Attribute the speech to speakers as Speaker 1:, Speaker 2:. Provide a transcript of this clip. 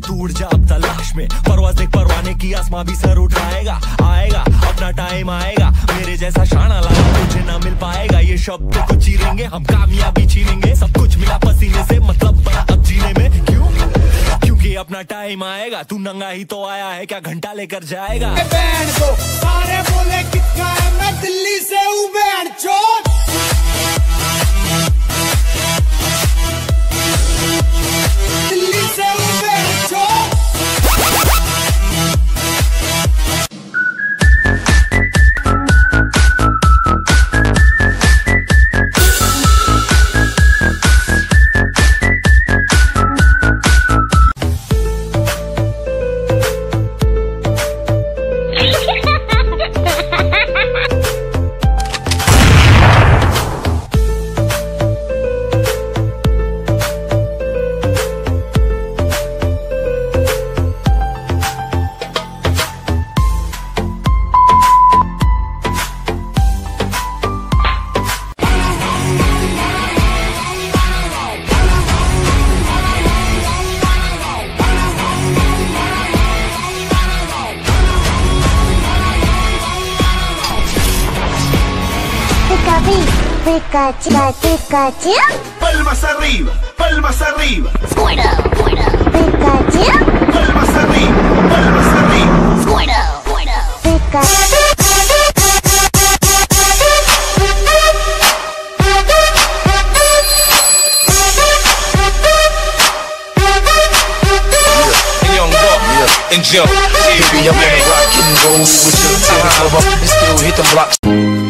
Speaker 1: तू जा अब तलाश में। परवाज देख परवाने की आसमां भी सर उठाएगा, आएगा, अपना टाइम आएगा। मेरे जैसा शाना लाला तुझे ना मिल पाएगा। ये शब्द को चीरेंगे, हम कामयाबी छीनेंगे। सब कुछ मिला पसीने से मतलब बड़ा अब जीने में। क्यों? क्योंकि अपना टाइम आएगा। तू नंगा ही तो आया है, क्या घंटा लेकर जाएगा?
Speaker 2: सारे बोले कितना है, मैं दिल्ली से
Speaker 3: Pikachu, Pikachu,
Speaker 4: Palmas arriba, palmas arriba,
Speaker 3: Squirtle, Squirtle, Pikachu,
Speaker 4: palmas arriba, palmas arriba.
Speaker 3: Squirtle, Squirtle, Pikachu.
Speaker 5: And Jump. Baby, I'm in rock and roll with your club up and still hit them blocks.